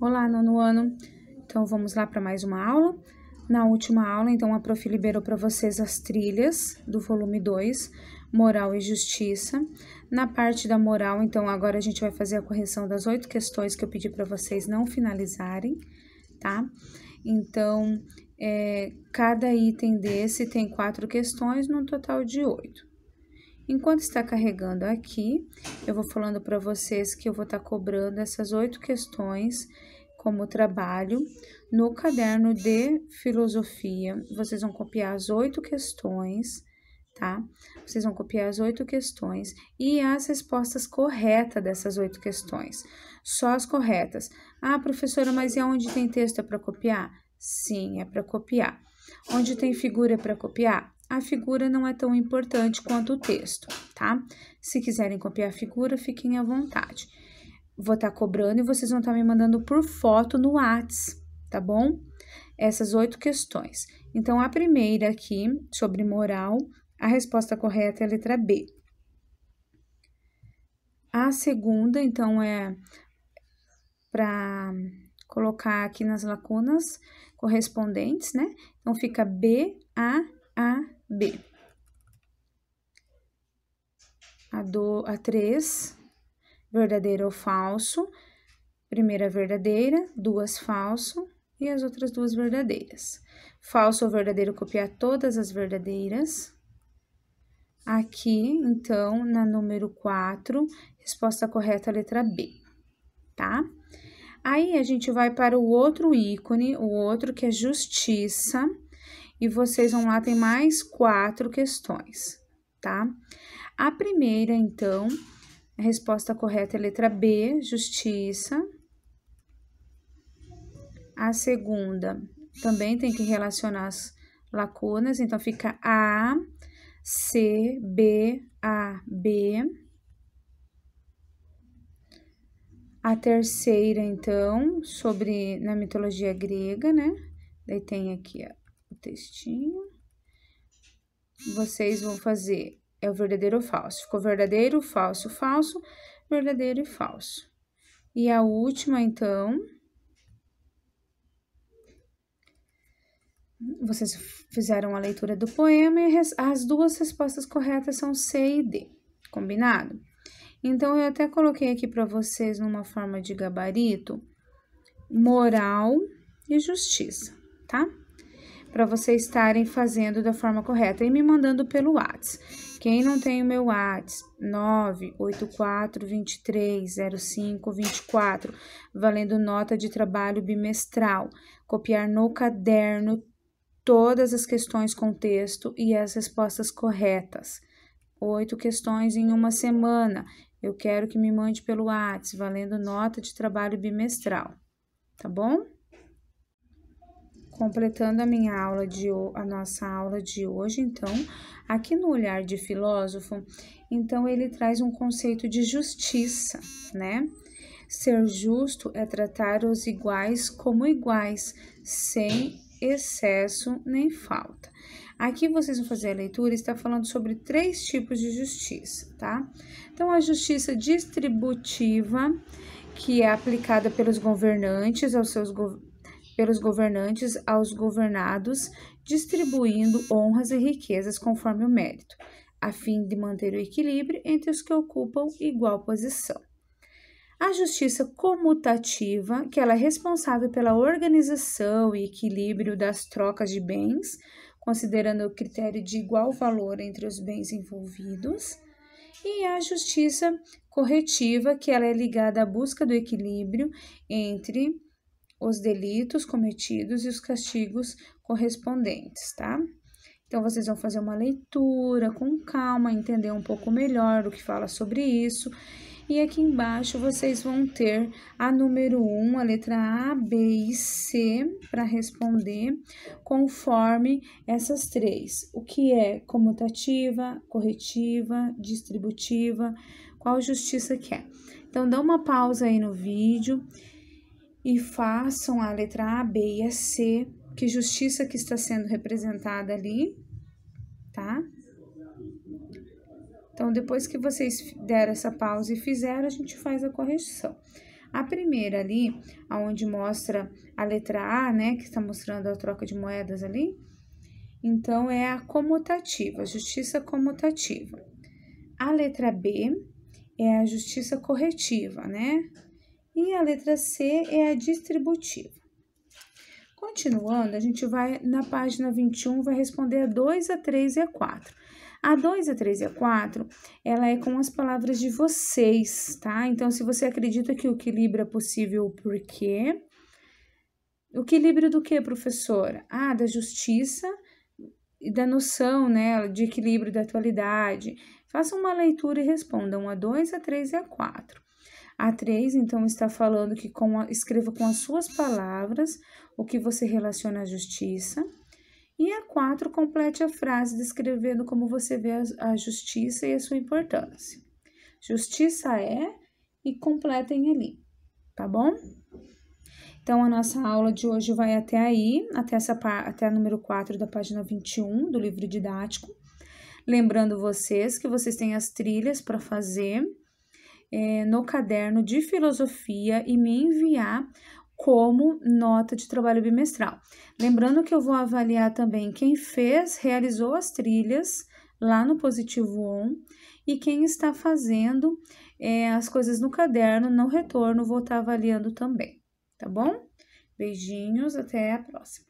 Olá, nono ano. Então, vamos lá para mais uma aula. Na última aula, então, a Prof. liberou para vocês as trilhas do volume 2, Moral e Justiça. Na parte da moral, então, agora a gente vai fazer a correção das oito questões que eu pedi para vocês não finalizarem, tá? Então, é, cada item desse tem quatro questões, num total de oito. Enquanto está carregando aqui, eu vou falando para vocês que eu vou estar tá cobrando essas oito questões como trabalho no caderno de filosofia. Vocês vão copiar as oito questões, tá? Vocês vão copiar as oito questões e as respostas corretas dessas oito questões. Só as corretas. Ah, professora, mas e onde tem texto é para copiar? Sim, é para copiar. Onde tem figura é para copiar? A figura não é tão importante quanto o texto, tá? Se quiserem copiar a figura, fiquem à vontade. Vou estar tá cobrando e vocês vão estar tá me mandando por foto no Whats, tá bom? Essas oito questões. Então, a primeira aqui, sobre moral, a resposta correta é a letra B. A segunda, então, é para colocar aqui nas lacunas correspondentes, né? Então, fica B, A, A, B. A, do, a 3, verdadeiro ou falso. Primeira verdadeira, duas falso e as outras duas verdadeiras. Falso ou verdadeiro, copiar todas as verdadeiras. Aqui, então, na número 4, resposta correta, letra B, tá? Aí, a gente vai para o outro ícone, o outro que é justiça e vocês vão lá, tem mais quatro questões, tá? A primeira, então, a resposta correta é letra B, justiça. A segunda, também tem que relacionar as lacunas, então fica A, C, B, A, B. A terceira, então, sobre na mitologia grega, né? Daí tem aqui, ó, textinho. Vocês vão fazer é o verdadeiro ou falso. Ficou verdadeiro, falso, falso, verdadeiro e falso. E a última, então, vocês fizeram a leitura do poema e as duas respostas corretas são C e D, combinado? Então, eu até coloquei aqui para vocês numa forma de gabarito, moral e justiça, tá? Para vocês estarem fazendo da forma correta e me mandando pelo WhatsApp. Quem não tem o meu WhatsApp, 984230524, valendo nota de trabalho bimestral, copiar no caderno todas as questões com texto e as respostas corretas. Oito questões em uma semana. Eu quero que me mande pelo WhatsApp, valendo nota de trabalho bimestral. Tá bom? Completando a minha aula de a nossa aula de hoje, então, aqui no olhar de filósofo, então ele traz um conceito de justiça, né? Ser justo é tratar os iguais como iguais, sem excesso nem falta. Aqui vocês vão fazer a leitura, está falando sobre três tipos de justiça, tá? Então, a justiça distributiva, que é aplicada pelos governantes aos seus governantes pelos governantes aos governados, distribuindo honras e riquezas conforme o mérito, a fim de manter o equilíbrio entre os que ocupam igual posição. A justiça comutativa, que ela é responsável pela organização e equilíbrio das trocas de bens, considerando o critério de igual valor entre os bens envolvidos, e a justiça corretiva, que ela é ligada à busca do equilíbrio entre os delitos cometidos e os castigos correspondentes, tá? Então, vocês vão fazer uma leitura com calma, entender um pouco melhor o que fala sobre isso. E aqui embaixo vocês vão ter a número 1, a letra A, B e C para responder conforme essas três. O que é comutativa, corretiva, distributiva, qual justiça que é. Então, dá uma pausa aí no vídeo e façam a letra A, B e a C, que justiça que está sendo representada ali, tá? Então, depois que vocês deram essa pausa e fizeram, a gente faz a correção. A primeira ali, aonde mostra a letra A, né, que está mostrando a troca de moedas ali, então é a comutativa, justiça comutativa. A letra B é a justiça corretiva, né? E a letra C é a distributiva. Continuando, a gente vai na página 21, vai responder a 2, a 3 e a 4. A 2, a 3 e a 4, ela é com as palavras de vocês, tá? Então, se você acredita que o equilíbrio é possível, por quê? O equilíbrio do que, professora? Ah, da justiça e da noção, né, de equilíbrio da atualidade. Faça uma leitura e respondam a 2, a 3 e a 4. A 3, então, está falando que com a, escreva com as suas palavras o que você relaciona à justiça. E a 4, complete a frase descrevendo como você vê a, a justiça e a sua importância. Justiça é e completem ali, tá bom? Então, a nossa aula de hoje vai até aí, até, essa, até a número 4 da página 21 do livro didático. Lembrando vocês que vocês têm as trilhas para fazer é, no caderno de filosofia e me enviar como nota de trabalho bimestral. Lembrando que eu vou avaliar também quem fez, realizou as trilhas lá no Positivo On e quem está fazendo é, as coisas no caderno, no retorno, vou estar avaliando também, tá bom? Beijinhos, até a próxima.